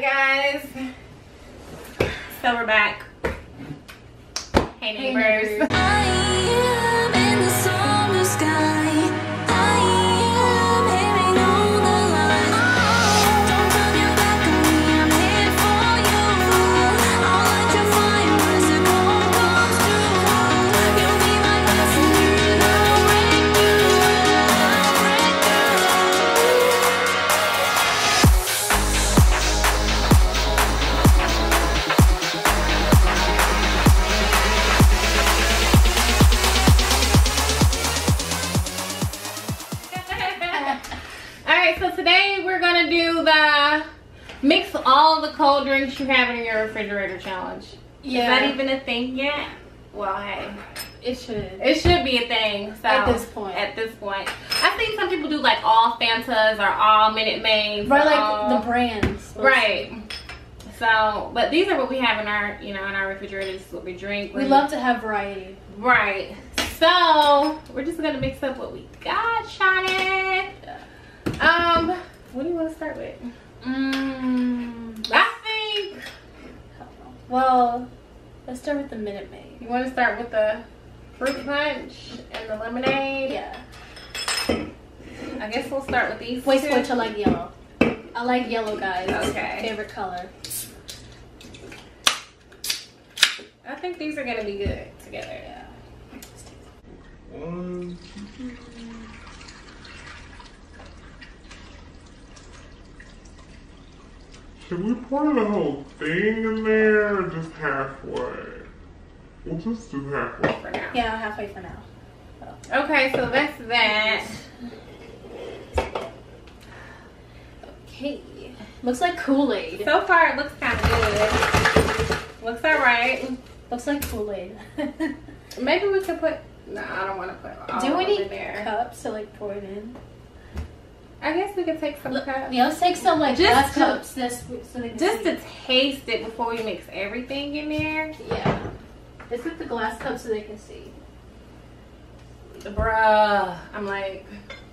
Guys. So we're back. Hey Hey, neighbors. do the mix all the cold drinks you have in your refrigerator challenge. Yeah. Is that even a thing yet? Well, hey, It should. it should be a thing. So At this point. at this point, I think some people do like all Fantas or all Minute Maids, Right, like all- the brands. right. So, but these are what we have in our, you know, in our refrigerators, what we drink. We love to have variety. Right. So we're just gonna mix up what we got, Shawnee. Um, what do you want to start with? Mmm. I think Well, let's start with the Minute Maid. you want to start with the fruit punch and the lemonade. Yeah. I guess we'll start with these. Wait, two. switch. I like yellow. I like yellow, guys. Okay. Favorite color. I think these are gonna be good together. Yeah. One, Should we pour the whole thing in there or just halfway? We'll just do halfway. For now. Yeah, halfway for now. Okay, so that's that. Okay. Looks like Kool Aid. So far, it looks kind of good. Looks alright. Looks like Kool Aid. Maybe we could put. No, I don't want to put all Do we need there. cups to like pour it in? I guess we could take some Look, cups. yeah, let's take some like Just glass to- cups. This so they can Just see. to taste it before we mix everything in there. yeah. Let's get the glass cups so they can see. Bruh. I'm like,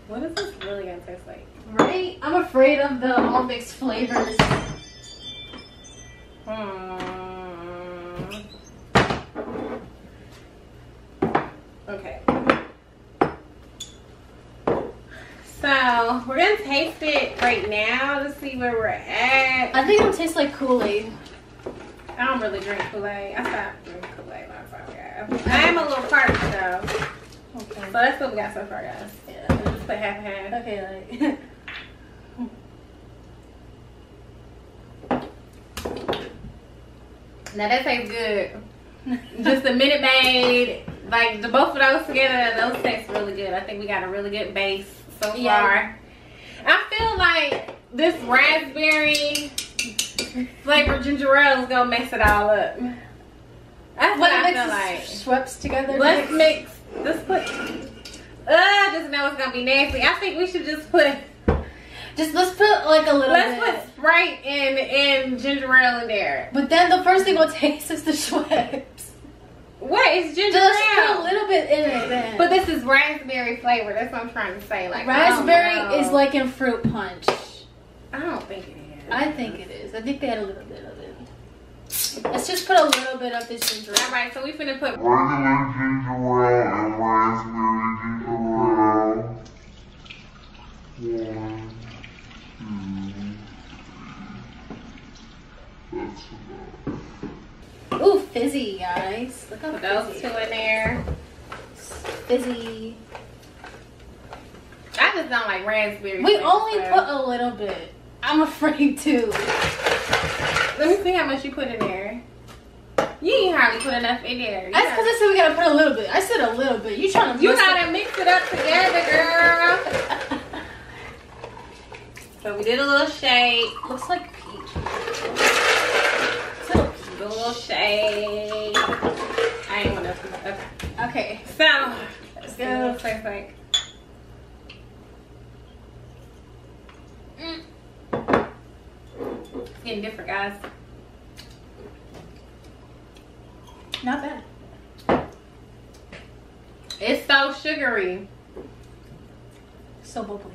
what is this really gonna taste like? Right? I'm afraid of the all mixed flavors. Hmm. Okay. So we're gonna taste it right now to see where we're at. I think it'll taste like Kool Aid. I don't really drink Kool-Aid. I stopped drinking Kool-Aid long time ago. I am a little parched though. Okay. So that's what we got so far, guys. Yeah. We'll just put half and half. Okay, like. Now that tastes good. Just a minute maid, like the both of those together, those taste really good. I think we got a really good base so far. Yeah. I feel like this raspberry flavored ginger ale is gonna mix it all up. That's what, What I feel like. Schweppes together? Let's mix. Let's put. Uh, I just know it's gonna be nasty. I think we should just put. Just let's put like a little Let's bit. put Sprite and and ginger ale in there. But then the first thing we'll taste is the Schweppes. What is ginger Just put a little bit in it then. But this is raspberry flavor. That's what I'm trying to say. Like raspberry I don't is like in fruit punch. I don't think it is. I think it is. I think they had a little bit of it. Let's just put a little bit of this ginger. All right, so we finna put. Regular ginger ale and raspberry ginger ale. One, two, three. That's enough. Ooh, fizzy, guys. Look how those fizzy. two in there. Fizzy. I just don't like raspberry. We only so- put a little bit. I'm afraid to. Let me see how much you put in there. You ain't hardly put enough in there. You That's because I said we gotta put a little bit. I said a little bit. You trying to You gotta mix it up together, girl. So we did a little shake. Looks like A little shake. I ain't want to. Okay. Okay. So, Let's go. go. Taste like. Mm. It's getting different, guys. Not bad. It's so sugary. So bubbly.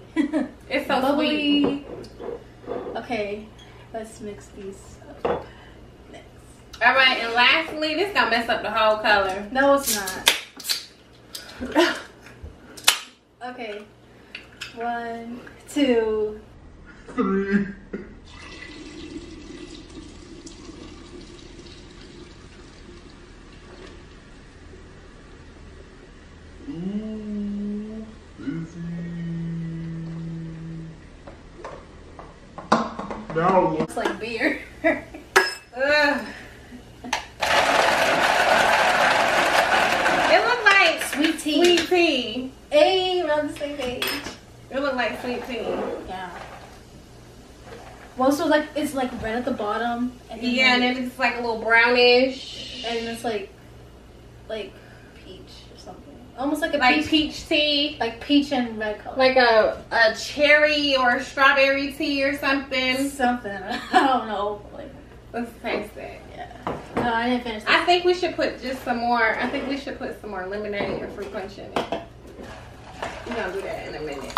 It's so sweet. bubbly. Okay. Let's mix these up. All right, and lastly, this gonna mess up the whole color. No, it's not. okay. One, two, three. two. Ooh, busy. Now Looks like beer. Ugh. It look like Sweet tea. Hey, we're on the same page. It look like sweet tea. Yeah. Well, so like it's like red at the bottom, and then Yeah, and then it's like a little brownish. and it's like like peach or something, almost like a like peach, peach tea. like peach and red color. Like a, a cherry or strawberry tea or something. something. I don't know. Like Let's taste it. No, I didn't finish. This. I think we should put just some more. I think we should put some more lemonade or fruit punch in it. We're gonna do that in a minute.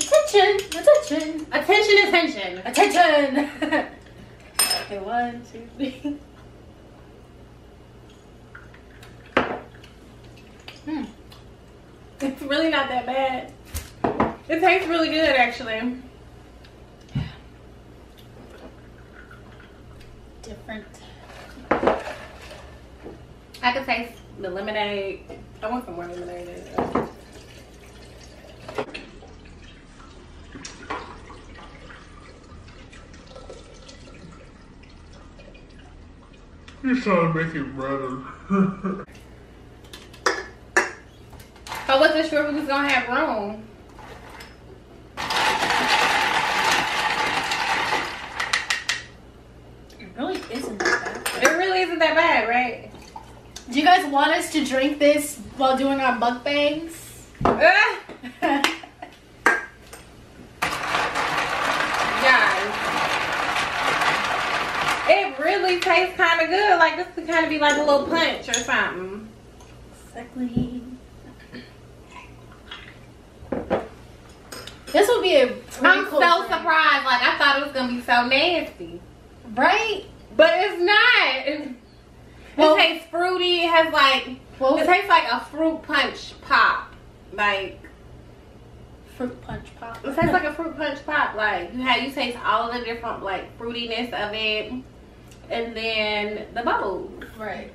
attention, attention, attention, attention. attention. okay, one, two, three. Hmm. It's really not that bad. It tastes really good, actually. Different. I can taste the lemonade. I want some more lemonade in it. He's trying to make it better. I wasn't sure if we was gonna have room. Really isn't that bad. It really isn't that bad, right? Do you guys want us to drink this while doing our mukbangs? Ah, guys. It really tastes kind of good. Like this could kind of be like a little punch or something. exactly. This would be a pretty I'm cool so drink. surprised. Like I thought it was gonna be so nasty, right? but it's not. It tastes fruity. It has like Well, it tastes like a fruit punch pop. Like fruit punch pop. it tastes like a fruit punch pop. Like you have you taste all the different like fruitiness of it, and then the bubbles. right.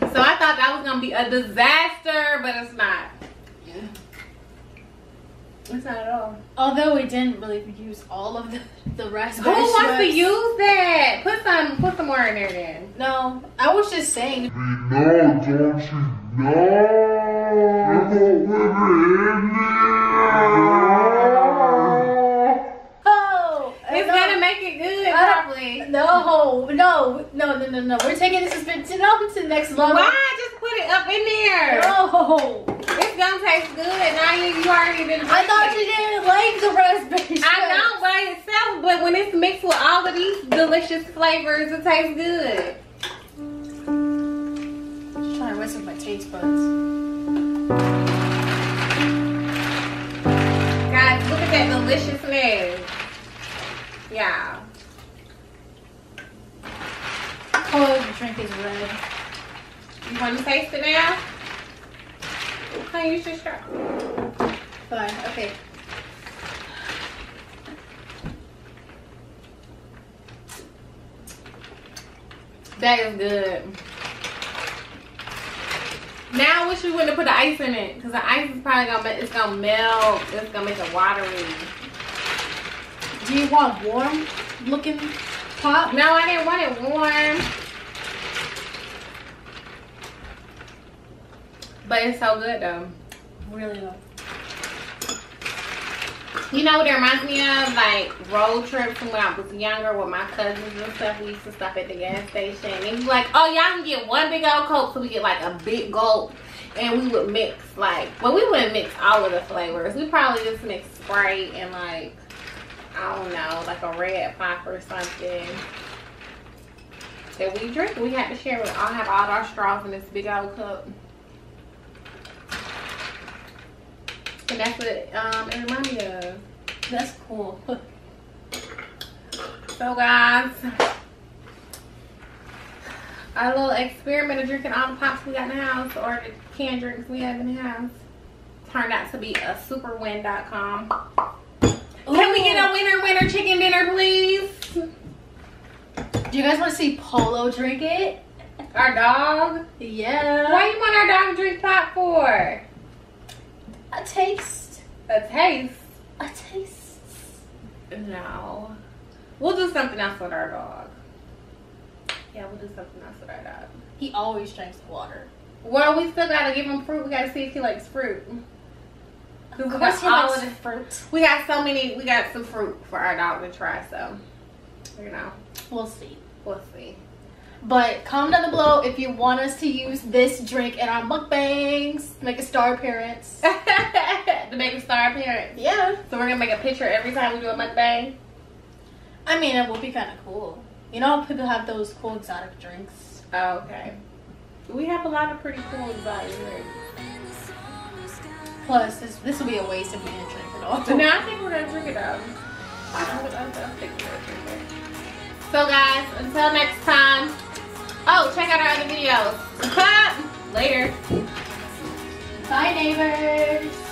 So I thought that was gonna be a disaster, but it's not. It's not at all. Although we didn't really use all of the the Who raspberry. wants to use that? Put some, put some more in there then. No, I was just saying. We know, don't you know? No women in there. Oh, It's no. gonna make it good, uh, probably. No, no, no, no, no, no. We're taking this suspension up to the next level. Why? Just put it up in there. No. Gonna taste good. Now you, you already did. I thought you didn't like the raspberry. I know by itself, but when it's mixed with all of these delicious flavors, it tastes good. Just trying to rest with my taste buds. Guys, look at that deliciousness. Yeah. Color of the drink is red. You want to taste it now? Okay, you should try. Fine. Okay. That is good. Now I wish we wouldn't have put the ice in it, because the ice is probably gonna it's gonna melt. It's gonna make it watery. Do you want warm looking pop? No, I didn't want it warm. But it's so good though. Really though. You know what it reminds me of? Like road trips from when I was younger with my cousins and stuff. We used to stop at the gas station and be like, oh, y'all can get one big old Coke. So we get like a big gulp. And we would mix like, well, we wouldn't mix all of the flavors. We probably just mix Sprite and like, I don't know, like a red pop or something. that we drink. We had to share. We all have all our straws in this big old cup. And that's what um, it reminded me of. That's cool. So guys, our little experiment of drinking all the pops we got in the house or the canned drinks we have in the house turned out to be a superwin.com. Can we get a winner winner chicken dinner please? Do you guys want to see Polo drink it? Our dog? Yeah. Why do you want our dog to drink pop for? A taste. A taste? A taste. No. We'll do something else with our dog. Yeah, we'll do something else with our dog. He always drinks water. Well, we still gotta give him fruit. We gotta see if he likes fruit. Of we course, he all likes of the- fruit. We got so many. We got some fruit for our dog to try. So, you know, We'll see. we'll see. But comment down below if you want us to use this drink in our mukbangs, make a star appearance. the a star appearance. Yeah. So we're gonna make a picture every time we do a mukbang. I mean, it would be kind of cool. You know people have those cool exotic drinks? Oh, okay. We have a lot of pretty cool exotic drinks. Plus, this this would be a waste if we didn't drink it all. So now I think we're gonna drink it up. I think we're gonna drink it. So guys, until next time. Oh, check out our other videos. Later. Bye, neighbors.